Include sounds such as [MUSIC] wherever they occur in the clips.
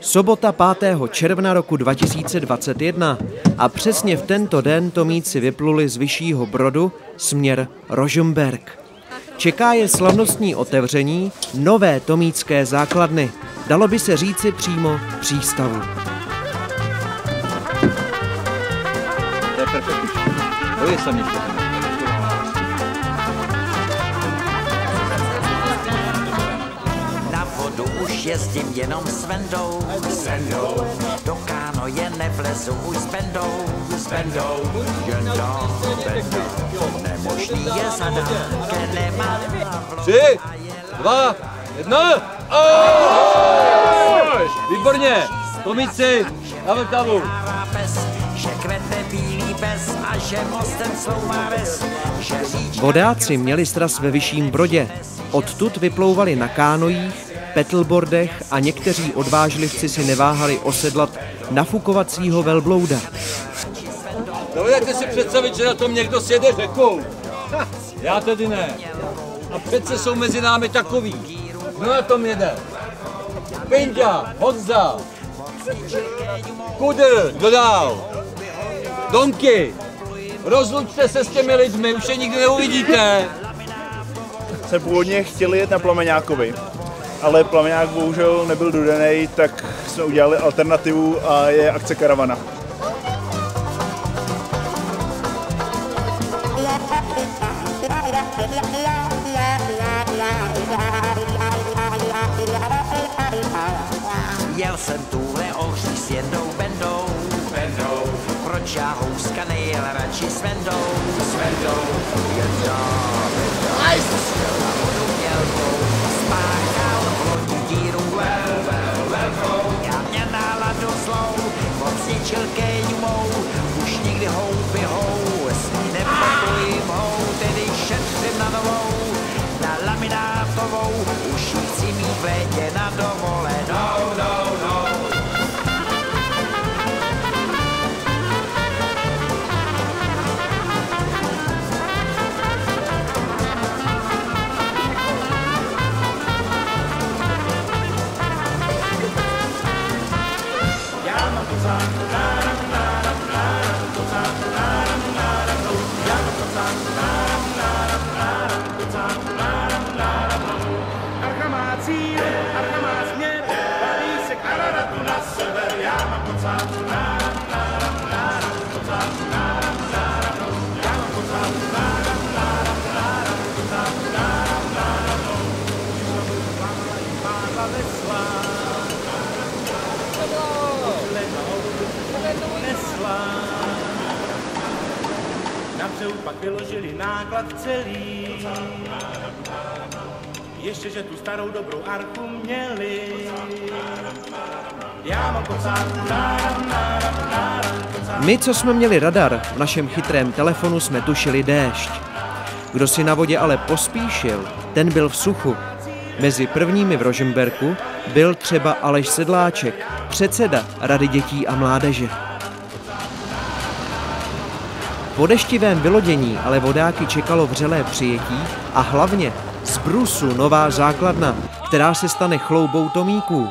Sobota 5. června roku 2021 a přesně v tento den Tomíci vypluli z Vyššího Brodu směr Rožumberg. Čeká je slavnostní otevření nové tomícké základny. Dalo by se říci přímo přístavu. To je jezdím jenom s Vendou. S Vendou. Do káno je nevlezu už s Vendou. S Vendou. Venda. Nemožný je zadáke, nemá Tři, dva, jedna. Výborně. Tomici, na Vltavu. Že kvete bílý pes a že mostem sloumá ves. Vodáci měli stras ve Vyšším Brodě. Odtud vyplouvali na kánojích petlbordech a někteří odvážlivci si neváhali osedlat nafukovacího velblouda. Dovedete si představit, že na tom někdo sjede řekou? Já tedy ne. A přece jsou mezi námi takový. Kdo na tom jede? Pinda, Honza, Kudr, kdo dál? Donky, rozlučte se s těmi lidmi, už je nikdy neuvidíte. Se původně chtěli jet na Plameňákovi, ale plameňák bohužel nebyl dodaný, tak jsme udělali alternativu a je akce karavana. Jel jsem tuhle ohří s jednou bendou, bendou. Proč já houska nejel radši s vendou, s vendou. Jedna benda, na your game. Vyložili náklad celý. Ještě, že tu starou dobrou archu měli. My, co jsme měli radar, v našem chytrém telefonu jsme tušili déšť. Kdo si na vodě ale pospíšil, ten byl v suchu. Mezi prvními v Rožemberku byl třeba Aleš Sedláček, předseda Rady dětí a mládeže. Po deštivém vylodění ale vodáky čekalo vřelé přijetí a hlavně z Brusu nová základna, která se stane chloubou Tomíků.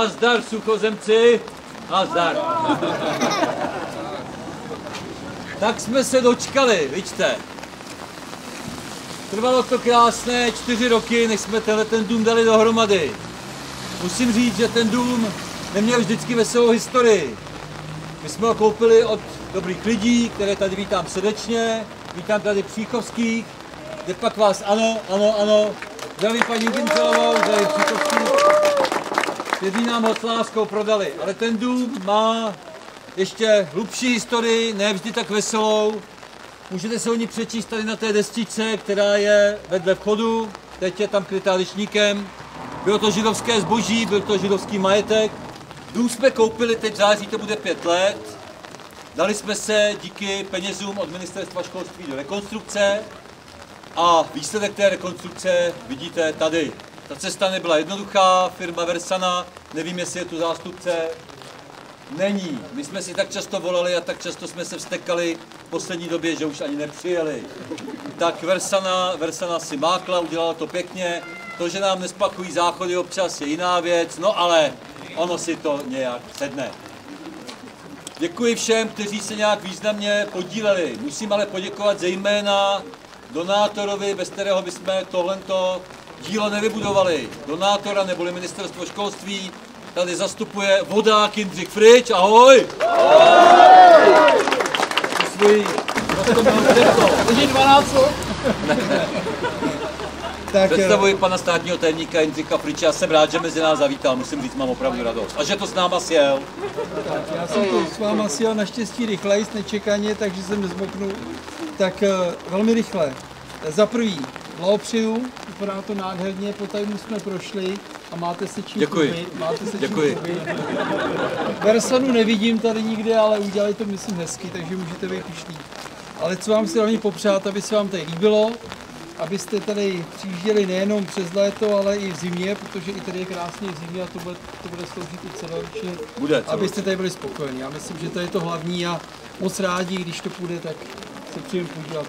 Nazdar, suchozemci. Nazdar. tak jsme se dočkali, vidíte. Trvalo to krásné čtyři roky, než jsme tenhle ten dům dali dohromady. Musím říct, že ten dům neměl vždycky veselou historii. My jsme ho koupili od dobrých lidí, které tady vítám srdečně. Vítám tady Příchovských, kde pak vás, ano, ano, ano, zdravím paní Gincelovou, zdravím Příchovských, kteří nám ho s láskou prodali. Ale ten dům má ještě hlubší historii, ne vždy tak veselou. Můžete se o ní přečíst tady na té destičce, která je vedle vchodu, teď je tam krytá lišníkem. Bylo to židovské zboží, byl to židovský majetek. Dům jsme koupili, teď v září to bude pět let. Dali jsme se díky penězům od ministerstva školství do rekonstrukce a výsledek té rekonstrukce vidíte tady. Ta cesta nebyla jednoduchá, firma Versana, nevím, jestli je tu zástupce, není. My jsme si tak často volali a tak často jsme se vstekali v poslední době, že už ani nepřijeli. Tak Versana, Versana si mákla, udělala to pěkně. To, že nám nespachují záchody občas je jiná věc, no ale ono si to nějak sedne. Děkuji všem, kteří se nějak významně podíleli. Musím ale poděkovat zejména donátorovi, bez kterého bychom tohleto dílo nevybudovali. Donátora neboli ministerstvo školství tady zastupuje vodák Jindřich Frič. Ahoj! Ahoj! Svůj Takže 12 Tak, Představuji pana státního tajemníka Jindřicha Friče. Já jsem rád, že mezi nás zavítal. Musím říct, mám opravdu radost. A že to s náma sjel. tak já jsem to s váma sjel naštěstí rychleji, nečekaně, takže jsem nezmoknul. Tak eh, velmi rychle. Za prvý, blahopřeju, vypadá to nádherně, po tajmu jsme prošli a máte se čím Děkuji. chlubit, Máte se Děkuji. čím. Versanu nevidím tady nikde, ale udělali to myslím hezky, takže můžete být. Ale co vám si hlavně popřát, aby se vám tady líbilo, abyste tady přijížděli nejenom přes léto, ale i v zimě, protože i tady je krásně v zimě a to bude, to bude sloužit i celoročně, Bude abyste tady byli spokojení. Já myslím, že to je to hlavní a moc rádi, když to půjde, tak se přijím podívat.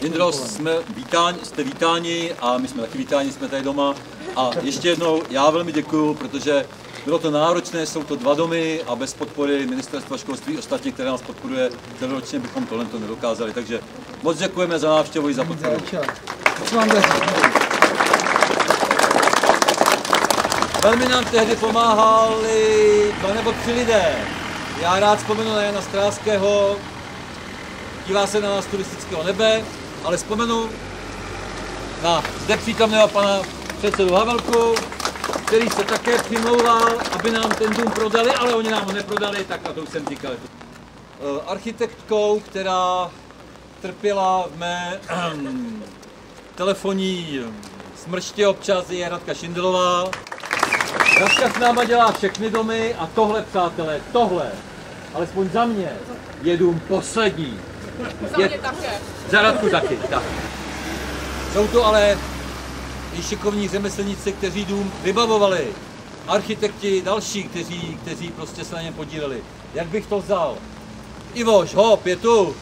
Jindro, jsme vítáni, jste vítáni a my jsme taky vítáni, jsme tady doma. A ještě jednou já velmi děkuju, protože bylo to náročné, jsou to dva domy a bez podpory ministerstva školství ostatně, které nás podporuje, celoročně bychom tohle to nedokázali. Takže moc děkujeme za návštěvu i za podporu. Velmi nám tehdy pomáhali dva nebo tři lidé. Já rád vzpomenu na Jana Stráského, dívá se na nás turistického nebe, ale vzpomenu na zde přítomného pana předsedu Havelku, který se také přimlouval, aby nám ten dům prodali, ale oni nám ho neprodali, tak a to už jsem říkal. Eh, Architektkou, která trpěla v mé [CLEARS THROAT] telefonní smrště občas, je Radka Šindelová. Radka s náma dělá všechny domy a tohle, přátelé, tohle, alespoň za mě, je dům poslední. Za mě také. Za Radku taky, tak. Jsou to ale i šikovní řemeslníci, kteří dům vybavovali. Architekti další, kteří, kteří prostě se na něm podíleli. Jak bych to vzal? Ivoš, hop, je tu.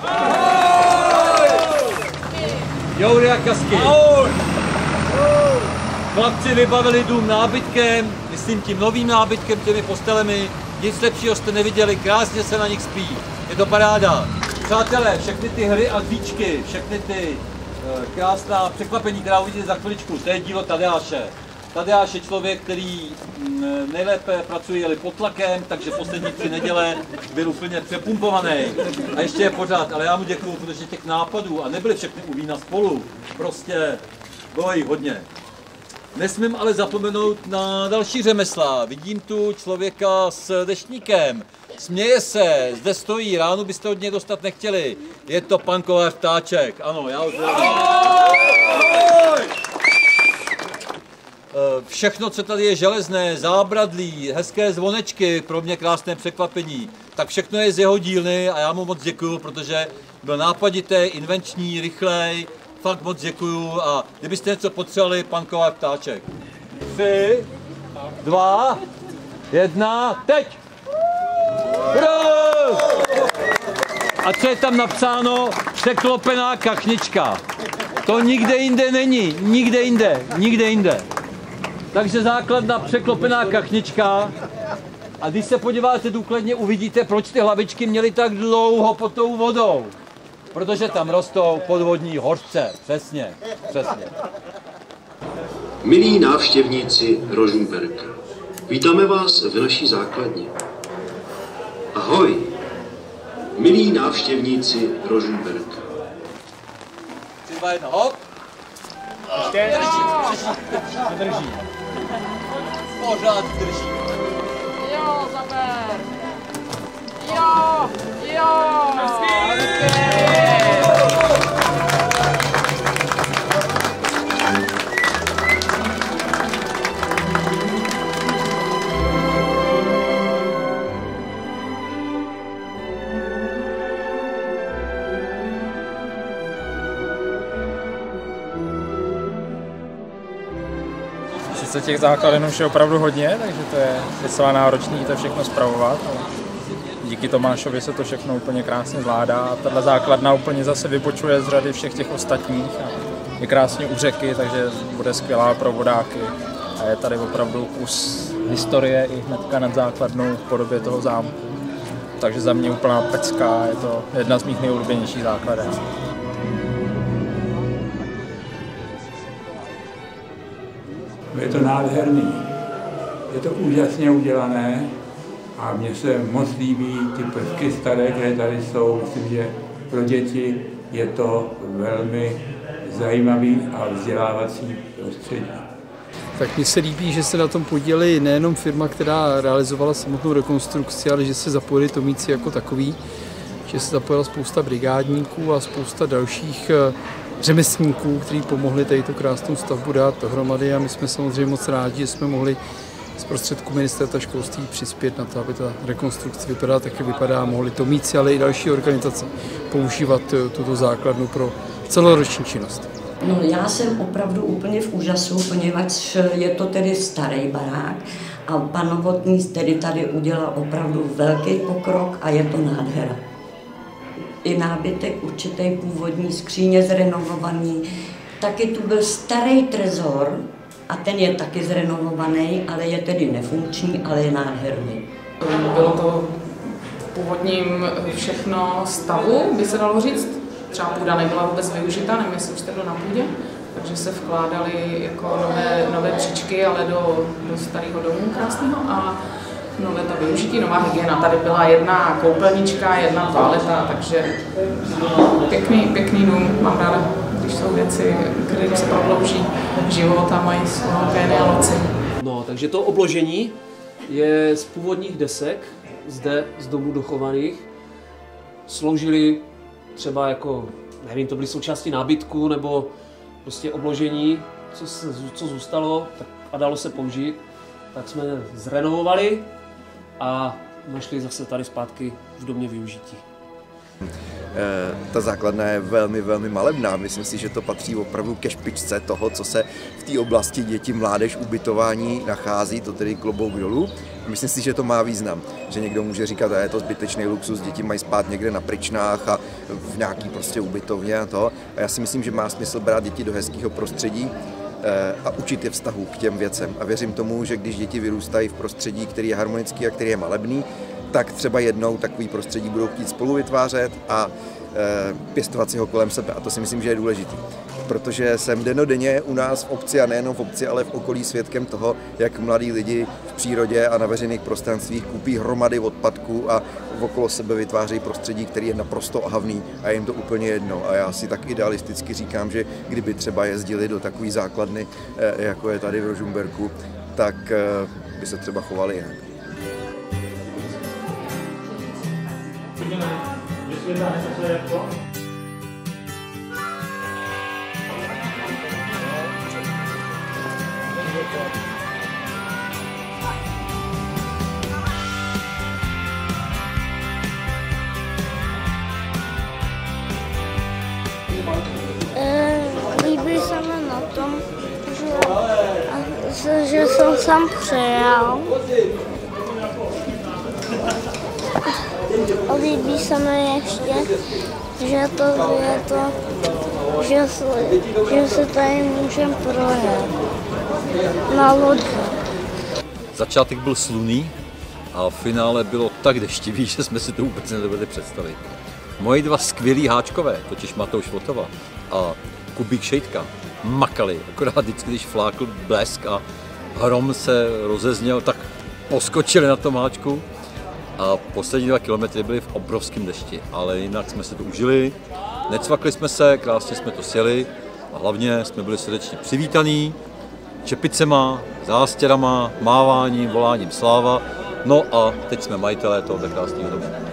Joury a Kasky. Chlapci vybavili dům nábytkem, myslím tím novým nábytkem, těmi postelemi. Nic lepšího jste neviděli, krásně se na nich spí. Je to paráda. Přátelé, všechny ty hry a zvíčky, všechny ty eh, krásná překvapení, která uvidíte za chviličku, to je dílo Tadeáše. Tadeáš je člověk, který mm, nejlépe pracuje pod tlakem, takže poslední tři neděle byl úplně přepumpovaný. A ještě je pořád, ale já mu děkuju, protože těch nápadů, a nebyly všechny u vína spolu, prostě bylo jich hodně. Nesmím ale zapomenout na další řemesla. Vidím tu člověka s deštníkem. Směje se, zde stojí, ránu byste od něj dostat nechtěli. Je to pan kovář Ptáček. Ano, já zdravím. Eh, Všechno, co tady je železné, zábradlí, hezké zvonečky, pro mě krásné překvapení, tak všechno je z jeho dílny a já mu moc děkuju, protože byl nápaditý, invenční, rychlej, fakt moc děkuju a kdybyste něco potřebovali, pan Kovář Ptáček. Tři, dva, jedna, teď! Hurá! A co je tam napsáno? Překlopená kachnička. To nikde jinde není, nikde jinde, nikde jinde. Takže základna překlopená kachnička, A když se podíváte důkladně, uvidíte, proč ty hlavičky měly tak dlouho pod tou vodou. Protože tam rostou podvodní hořce. Přesně, přesně. Milí návštěvníci Rožmberka, vítáme vás v naší základně. Ahoj, milí návštěvníci Rožmberka. Tři, dva, jedna, hop. Drží. Pořád drží. Jo, zaber! Jo, jo! Sice těch základen už je opravdu hodně, takže to je docela náročné to všechno zpravovat, ale díky Tomášovi se to všechno úplně krásně zvládá a tahle základna úplně zase vybočuje z řady všech těch ostatních a je krásně u řeky, takže bude skvělá pro vodáky a je tady opravdu kus historie i hnedka nad základnou v podobě toho zámku. Takže za mě úplná pecka, je to jedna z mých nejoblíbenějších základen. Je to nádherný. Je to úžasně udělané a mně se moc líbí ty prvky staré, které tady jsou. Myslím, že pro děti je to velmi zajímavý a vzdělávací prostředí. Tak mně se líbí, že se na tom podíleli nejenom firma, která realizovala samotnou rekonstrukci, ale že se zapojili Tomíci jako takový, že se zapojila spousta brigádníků a spousta dalších eh, řemeslníků, kteří pomohli tady tu krásnou stavbu dát dohromady a my jsme samozřejmě moc rádi, že jsme mohli z prostředku ministerstva školství přispět na to, aby ta rekonstrukce vypadala tak, jak vypadá. Mohli Tomíci, ale i další organizace používat eh, tuto základnu pro celoroční činnost. No já jsem opravdu úplně v úžasu, poněvadž je to tedy starý barák a pan Novotný tedy tady udělal opravdu velký pokrok a je to nádhera. I nábytek určitý původní skříně zrenovovaný. Taky tu byl starý trezor a ten je taky zrenovovaný, ale je tedy nefunkční, ale je nádherný. Bylo to v původním všechno stavu, by se dalo říct. Třeba půda nebyla vůbec využita, nevím, jestli už jste na půdě, takže se vkládaly jako nové, nové příčky, ale do, do starého domu krásného a nové to využití, nová hygiena. Tady byla jedna koupelnička, jedna toaleta, takže pěkný, pěkný dům, mám ráda, když jsou věci, které se prodlouží život a mají svou genialoci. No, takže to obložení je z původních desek, zde z domů dochovaných. Sloužily třeba jako, nevím, to byly součástí nábytku nebo prostě obložení, co, se, co zůstalo tak, a dalo se použít, tak jsme zrenovovali a našli zase tady zpátky v domě využití. Ta základna je velmi, velmi malebná. Myslím si, že to patří opravdu ke špičce toho, co se v té oblasti děti, mládež, ubytování nachází, to tedy klobouk dolů. Myslím si, že to má význam, že někdo může říkat, že je to zbytečný luxus, děti mají spát někde na pryčnách a v nějaký prostě ubytovně a to. A já si myslím, že má smysl brát děti do hezkého prostředí, a učit je vztahu k těm věcem. A věřím tomu, že když děti vyrůstají v prostředí, který je harmonický a který je malebný, tak třeba jednou takový prostředí budou chtít spolu vytvářet a pěstovat si ho kolem sebe. A to si myslím, že je důležité. Protože jsem denodenně u nás v obci a nejenom v obci, ale v okolí svědkem toho, jak mladí lidi v přírodě a na veřejných prostranstvích kupí hromady odpadků a okolo sebe vytvářejí prostředí, který je naprosto ohavný a jim to úplně jedno. A já si tak idealisticky říkám, že kdyby třeba jezdili do takové základny, jako je tady v Rožumberku, tak by se třeba chovali jinak. Líbí se mi na tom, že, že jsem sem přijel. A líbí se mi ještě, že to je to, že, se- že se tady můžeme projet na lodi. Začátek byl sluný, a v finále bylo tak deštivý, [LAUGHS] že jsme si to vůbec nedovedli představit. Moji dva skvělí háčkové, totiž Matouš Votova a Kubík Šejtka, makali, akorát vždycky, když flákl blesk a hrom se rozezněl, tak poskočili na tom háčku a poslední dva kilometry byly v obrovském dešti, ale jinak jsme se to užili, necvakli jsme se, krásně jsme to sjeli a hlavně jsme byli srdečně přivítaní čepicema, zástěrama, máváním, voláním sláva. No a teď jsme majitelé tohoto krásného domu.